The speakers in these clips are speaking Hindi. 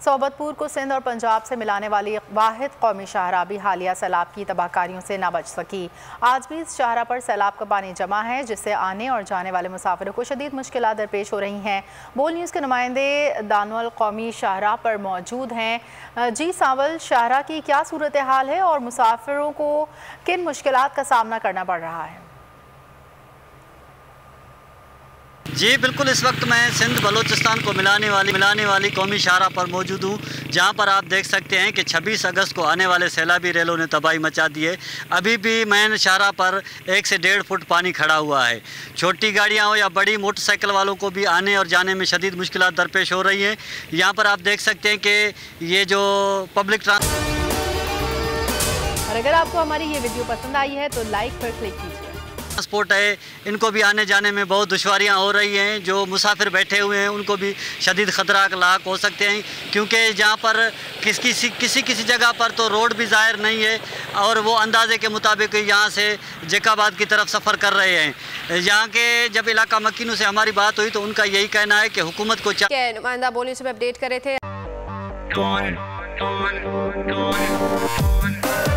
सोबतपुर को सिंध और पंजाब से मिलाने वाली वाहिद कौमी शाहरा भी हालिया सैलाब की तबाहकारियों से ना बच सकी। आज भी इस शाहरा पर सैलाब का पानी जमा है, जिससे आने और जाने वाले मुसाफिरों को शदीद मुश्किल दरपेश हो रही हैं। बोल न्यूज़ के नुमाइंदे दानवल कौमी शाहरा पर मौजूद हैं। जी सावल, शाहरा की क्या सूरत हाल है और मुसाफिरों को किन मुश्किल का सामना करना पड़ रहा है? जी, बिल्कुल इस वक्त मैं सिंध बलूचिस्तान को मिलाने वाली मिलाने वाली कौमी शाहरा पर मौजूद हूँ, जहाँ पर आप देख सकते हैं कि 26 अगस्त को आने वाले सैलाबी रेलों ने तबाही मचा दी है। अभी भी मैन शाहरा पर एक से डेढ़ फुट पानी खड़ा हुआ है। छोटी गाड़ियाँ हो या बड़ी, मोटरसाइकिल वालों को भी आने और जाने में शदीद मुश्किल दरपेश हो रही हैं। यहाँ पर आप देख सकते हैं कि ये जो पब्लिक ट्रांसपोर्ट और अगर आपको हमारी ये वीडियो पसंद आई है तो लाइक पर क्लिक कीजिए। ट्रांसपोर्ट है इनको भी आने जाने में बहुत दुशारियाँ हो रही हैं। जो मुसाफिर बैठे हुए हैं उनको भी शदीद ख़तरा लाक हो सकते हैं। क्योंकि जहाँ पर किस किसी किसी किसी जगह पर तो रोड भी ज़ाहिर नहीं है और वो अंदाजे के मुताबिक यहाँ से जैकाबाद की तरफ़ सफ़र कर रहे हैं। यहाँ के जब इलाका मकीनों से हमारी बात हुई तो उनका यही कहना है कि हुकूमत को चाहिए नुमाइंदा बोली से अपडेट करे थे। यहाँ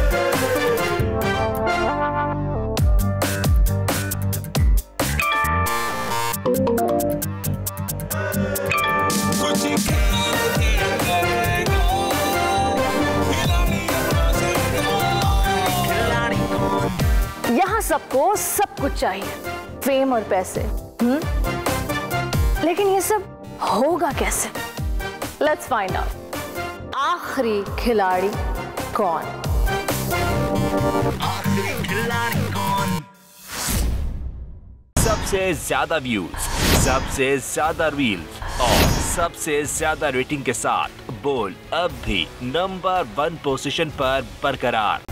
सबको सब कुछ चाहिए। फेम और पैसे हम्म? लेकिन ये सब होगा कैसे? लेट्स फाइंड आउट आखिरी खिलाड़ी कौन? खिलाड़ी कौन? सबसे ज़्यादा व्यूज़ सबसे ज़्यादा रील्स और सबसे ज़्यादा रेटिंग के साथ बोल अब भी नंबर वन पोजीशन पर बरकरार।